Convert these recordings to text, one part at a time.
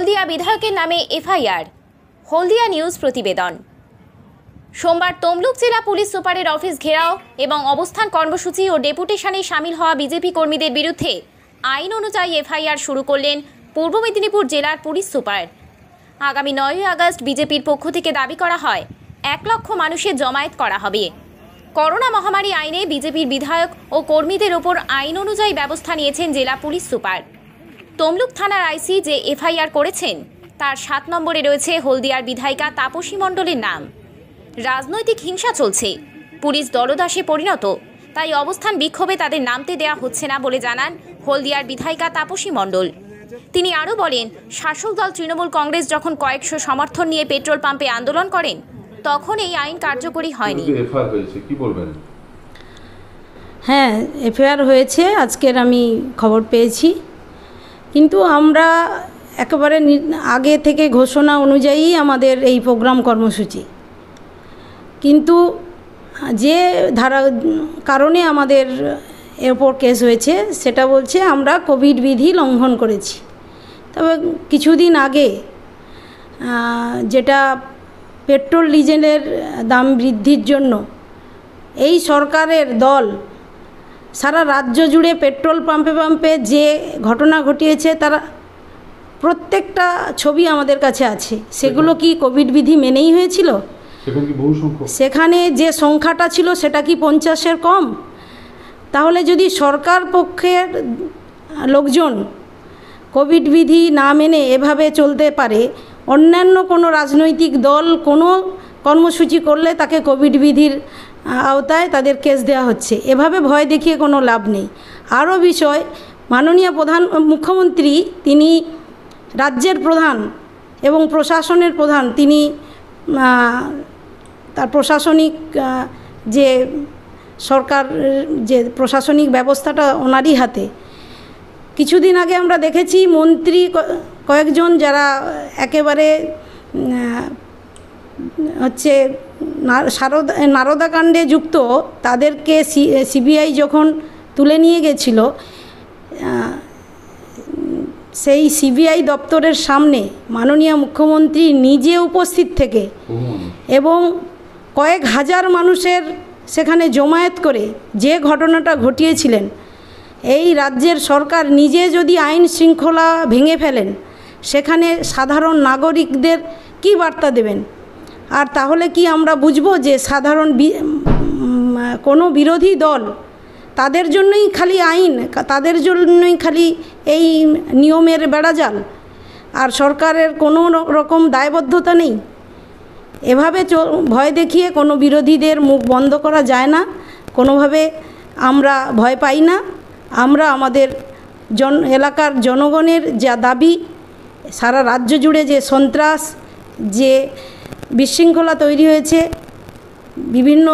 হলদিয়া বিধায়কের নামে এফআইআর। হলদিয়া নিউজ প্রতিবেদন। সোমবার তমলুক জেলা পুলিশ সুপারের অফিস ঘেরাও এবং অবস্থান কর্মসূচি ও ডেপুটেশনে সামিল হওয়া বিজেপি কর্মীদের বিরুদ্ধে আইন অনুযায়ী এফআইআর শুরু করলেন পূর্ব মেদিনীপুর জেলার পুলিশ সুপার। আগামী নয়ই আগস্ট বিজেপির পক্ষ থেকে দাবি করা হয়, এক লক্ষ মানুষের জমায়েত করা হবে। করোনা মহামারী আইনে বিজেপির বিধায়ক ও কর্মীদের ওপর আইন অনুযায়ী ব্যবস্থা নিয়েছেন জেলা পুলিশ সুপার। তমলুক থানার আইসি যে এফআইআর করেছেন তার সাত নম্বরে রয়েছে হলদিয়ার বিধায়িকা তাপসী মণ্ডলের নাম। রাজনৈতিক হিংসা চলছে। পুলিশ দলদাসে পরিণত। তাই অবস্থান বিক্ষোভে তাদের নামতে দেয়া হচ্ছে না বলে জানান হলদিয়ার বিধায়িকা তাপসী মণ্ডল। তিনি আরও বলেন শাসক দল তৃণমূল কংগ্রেস যখন কয়েকশো সমর্থন নিয়ে পেট্রোল পাম্পে আন্দোলন করেন তখন এই আইন কার্যকরী হয়নি। হ্যাঁ এফআইআর হয়েছে আজকের আমি খবর পেয়েছি। কিন্তু আমরা একেবারে আগে থেকে ঘোষণা অনুযায়ী আমাদের এই প্রোগ্রাম কর্মসূচি। কিন্তু যে ধারা, কারণে আমাদের এর ওপর কেস হয়েছে, সেটা বলছে আমরা কোভিড বিধি লঙ্ঘন করেছি। তবে কিছুদিন আগে যেটা পেট্রোল ডিজেলের দাম বৃদ্ধির জন্য এই সরকারের দল সারা রাজ্য জুড়ে পেট্রোল পাম্পে পাম্পে যে ঘটনা ঘটিয়েছে তারা প্রত্যেকটা ছবি আমাদের কাছে আছে। সেগুলো কি কোভিড বিধি মেনেই হয়েছিল? সেখানে যে সংখ্যাটা ছিল সেটা কি পঞ্চাশের কম? তাহলে যদি সরকার পক্ষের লোকজন কোভিড বিধি না মেনে এভাবে চলতে পারে অন্যান্য কোনো রাজনৈতিক দল কোনো কর্মসূচি করলে তাকে কোভিড বিধির আওতায় তাদের কেস দেওয়া হচ্ছে। এভাবে ভয় দেখিয়ে কোনো লাভ নেই। আরও বিষয়, মাননীয় প্রধান, মুখ্যমন্ত্রী, তিনি রাজ্যের প্রধান এবং প্রশাসনের প্রধান, তিনি তার প্রশাসনিক যে সরকার, যে প্রশাসনিক ব্যবস্থাটা ওনারই হাতে। কিছুদিন আগে আমরা দেখেছি মন্ত্রী কয়েকজন যারা একেবারে হচ্ছে সারদা নারদা কাণ্ডে যুক্ত তাদেরকে সিবিআই যখন তুলে নিয়ে গেছিল সেই সিবিআই দপ্তরের সামনে মাননীয় মুখ্যমন্ত্রী নিজে উপস্থিত থেকে এবং কয়েক হাজার মানুষের সেখানে জমায়েত করে যে ঘটনাটা ঘটিয়েছিলেন এই রাজ্যের সরকার নিজে যদি আইন শৃঙ্খলা ভেঙে ফেলেন সেখানে সাধারণ নাগরিকদের কি বার্তা দেবেন? আর তাহলে কি আমরা বুঝব যে সাধারণ কোনো বিরোধী দল তাদের জন্যই খালি আইন, তাদের জন্যই খালি এই নিয়মের বেড়াজাল? আর সরকারের কোনো রকম দায়বদ্ধতা নেই? এভাবে ভয় দেখিয়ে কোনো বিরোধীদের মুখ বন্ধ করা যায় না, কোনোভাবে আমরা ভয় পাই না। আমরা আমাদের জন এলাকার জনগণের যা দাবি, সারা রাজ্য জুড়ে যে সন্ত্রাস, যে বিশৃঙ্খলা তৈরি হয়েছে। বিভিন্ন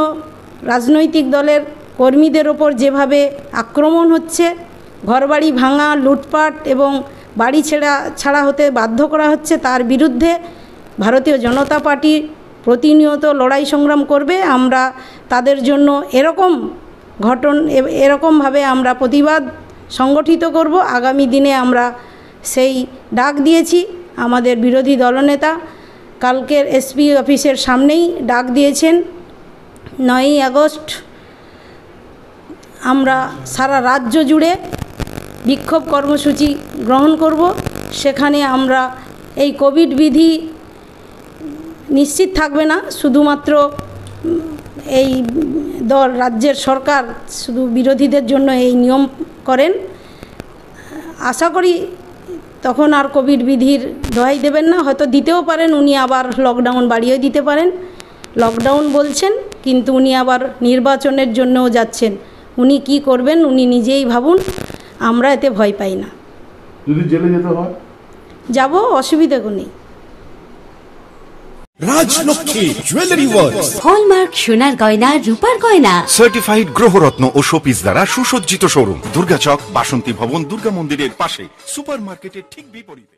রাজনৈতিক দলের কর্মীদের ওপর যেভাবে আক্রমণ হচ্ছে, ঘরবাড়ি ভাঙা, লুটপাট এবং বাড়ি ছেড়া, ছাড়া হতে বাধ্য করা হচ্ছে, তার বিরুদ্ধে ভারতীয় জনতা পার্টি প্রতিনিয়ত লড়াই সংগ্রাম করবে। আমরা তাদের জন্য এরকম ঘটন, এরকমভাবে আমরা প্রতিবাদ সংগঠিত করব। আগামী দিনে আমরা সেই ডাক দিয়েছি। আমাদের বিরোধী দলনেতা কালকের এসপি অফিসের সামনেই ডাক দিয়েছেন, নয়ই আগস্ট। আমরা সারা রাজ্য জুড়ে বিক্ষোভ কর্মসূচি গ্রহণ করব। সেখানে আমরা এই কোভিড বিধি নিশ্চিত থাকবে না। শুধুমাত্র এই দল, রাজ্যের সরকার শুধু বিরোধীদের জন্য এই নিয়ম করেন। আশা করি তখন আর কোভিড বিধির দোহাই দেবেন না হয়তো দিতেও পারেন উনি আবার লকডাউন বাড়িয়ে দিতে পারেন। লকডাউন বলছেন কিন্তু উনি আবার নির্বাচনের জন্যও যাচ্ছেন। উনি কি করবেন উনি নিজেই ভাবুন আমরা এতে ভয় পাই না। যদি জেলে যেতে হয়? যাব অসুবিধা নেই। রাজলক্ষ্মী জুয়েলারি ওয়ার্ল্ড হলমার্ক সোনার গয়না রূপার গয়না। সার্টিফাইড গ্রহরত্ন ও শোপিস দ্বারা সুসজ্জিত শোরুম। দুর্গাচক বাসন্তী ভবন দুর্গা মন্দিরের পাশে। সুপার মার্কেটের ঠিক বিপরীতে।